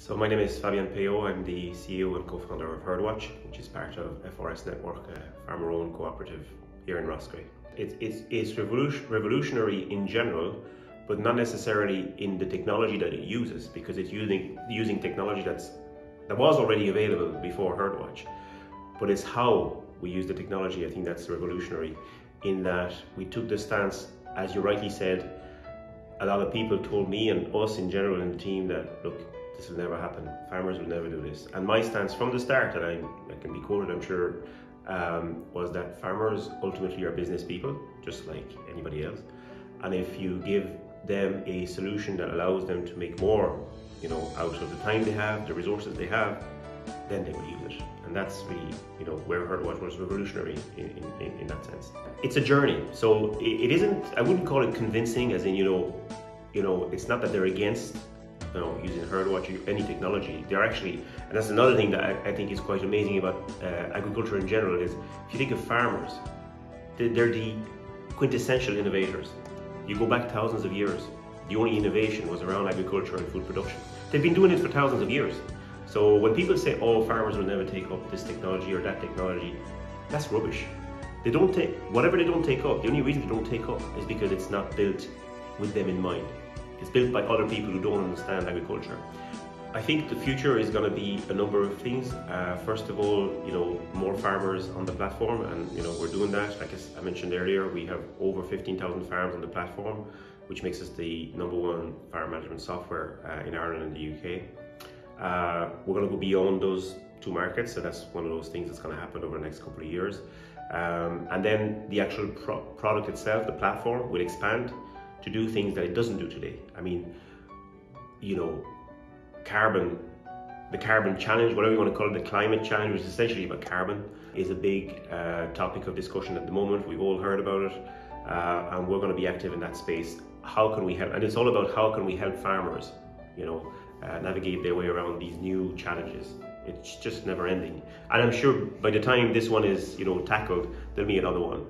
So my name is Fabien Peyaud. I'm the CEO and co-founder of Herdwatch, which is part of FRS Network, a farmer-owned cooperative here in Roscrea. It's, it's, it's revolutionary in general, but not necessarily in the technology that it uses, because it's using using technology that's that was already available before Herdwatch. But it's how we use the technology. I think that's revolutionary, in that we took the stance, as you rightly said. A lot of people told me and us in general in the team that look, this will never happen. Farmers will never do this. And my stance from the start, and I, I can be quoted, I'm sure, um, was that farmers ultimately are business people, just like anybody else. And if you give them a solution that allows them to make more, you know, out of the time they have, the resources they have, then they will use it. And that's really, you know, where Herdwatch was revolutionary in, in, in, that sense. It's a journey. So it, it isn't, I wouldn't call it convincing as in, you know, you know, it's not that they're against you know, using Herdwatch any technology. They're actually, and that's another thing that I, I think is quite amazing about uh, agriculture in general is if you think of farmers, they're the quintessential innovators. You go back thousands of years, the only innovation was around agriculture and food production. They've been doing it for thousands of years. So when people say, oh, farmers will never take up this technology or that technology, that's rubbish. They don't take, whatever they don't take up, the only reason they don't take up is because it's not built with them in mind. It's built by other people who don't understand agriculture. I think the future is going to be a number of things. Uh, first of all, you know, more farmers on the platform, and you know, we're doing that. Like I guess I mentioned earlier, we have over 15,000 farms on the platform, which makes us the number one farm management software uh, in Ireland and the UK. Uh, we're going to go beyond those two markets, so that's one of those things that's going to happen over the next couple of years. Um, and then the actual pro product itself, the platform, will expand to do things that it doesn't do today. I mean, you know, carbon, the carbon challenge, whatever you want to call it, the climate challenge, which is essentially about carbon, is a big uh, topic of discussion at the moment. We've all heard about it, uh, and we're going to be active in that space. How can we help? And it's all about how can we help farmers, you know, uh, navigate their way around these new challenges. It's just never ending. And I'm sure by the time this one is, you know, tackled, there'll be another one.